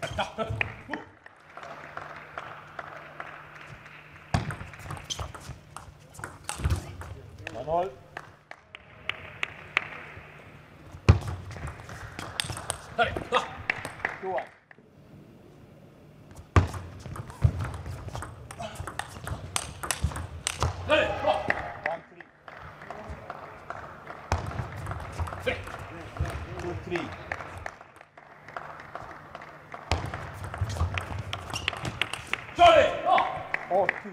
One all. Two one. One three. Two three. Four two.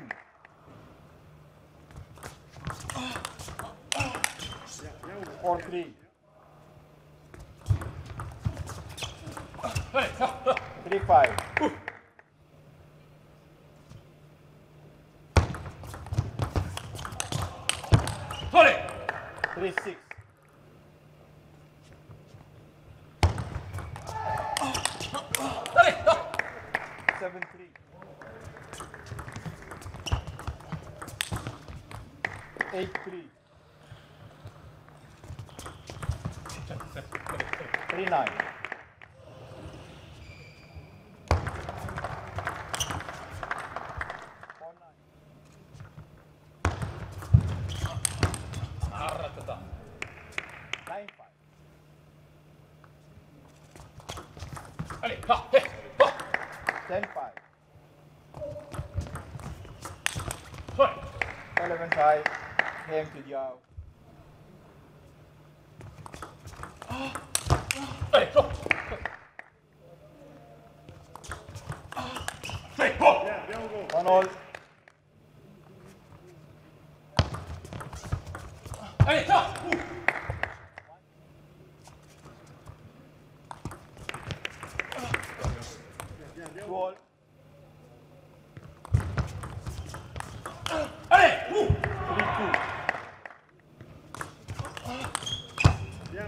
Four three. Three five. Three six. Seven three. Eight three. Nine. Ten five. Eleven five. Hem to Diaw. One all. Two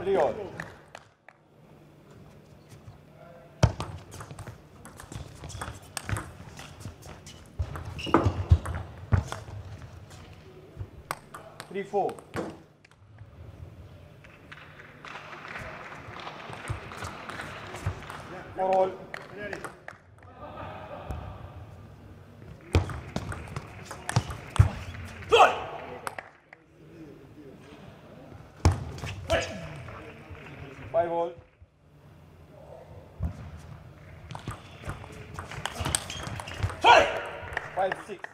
Three four. Four all. Six.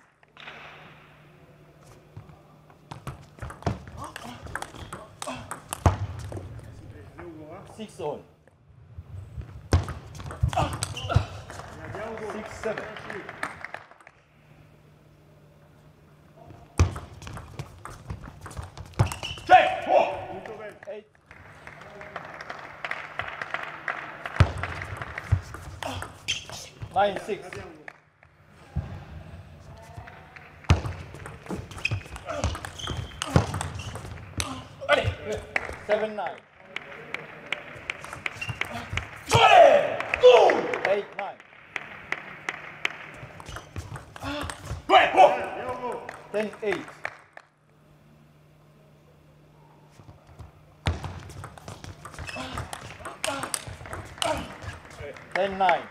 Six all. Six seven. Nine six. Seven nine. Eight nine. Ten eight. Ten nine.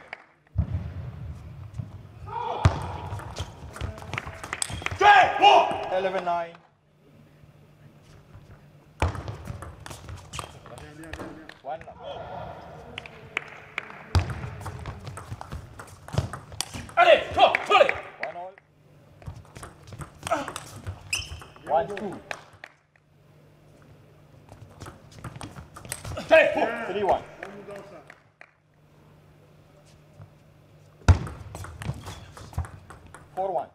Eleven nine. One love. One all. One two. Three one. Four one.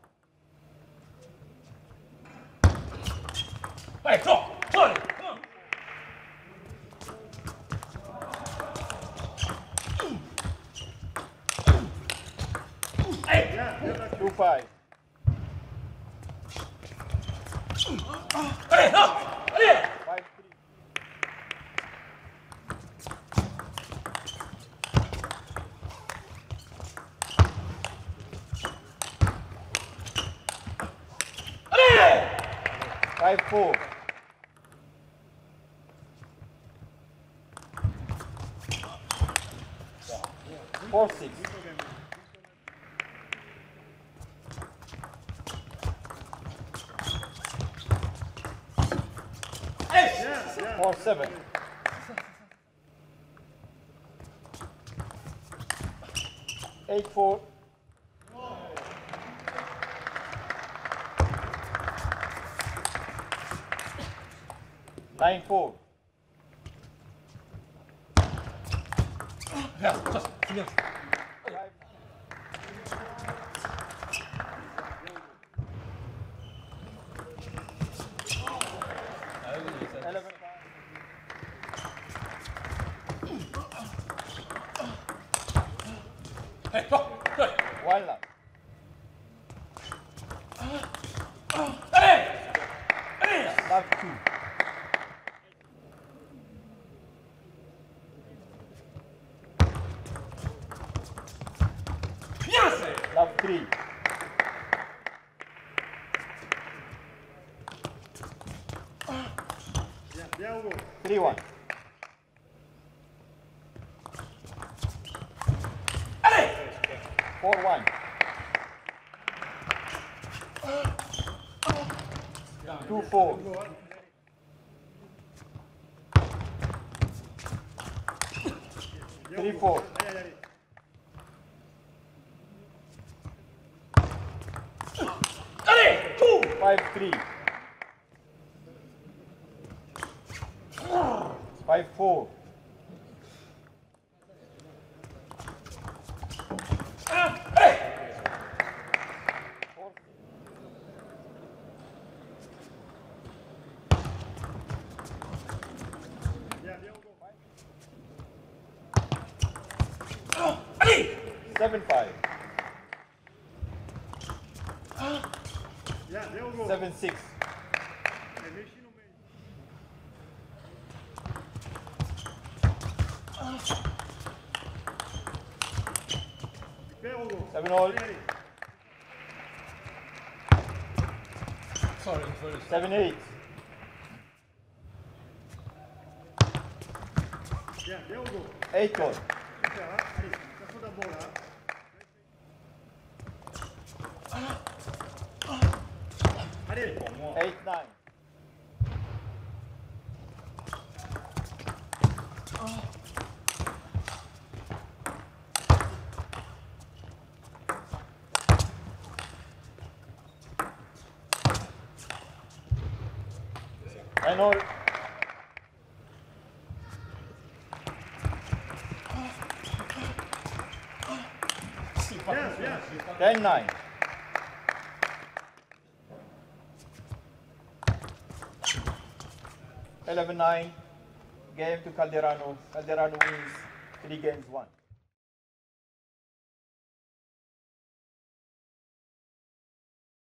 Two five. Five three. Five four. Four six. Four seven. Eight four. Nine four. 야, 자, 중요한. Five. 아, 여기 있어. Eleven. 헤이, 어, 그래. One love. Love three. Three one. Four one. Two four. Three four. Five three. Five four. Seven five. Seven six. Seven all. Sorry, sorry. Seven eight. Eight all. Eight nine. Nine all. Ten nine. Eleven nine. Game to Calderano. Calderano wins three games one.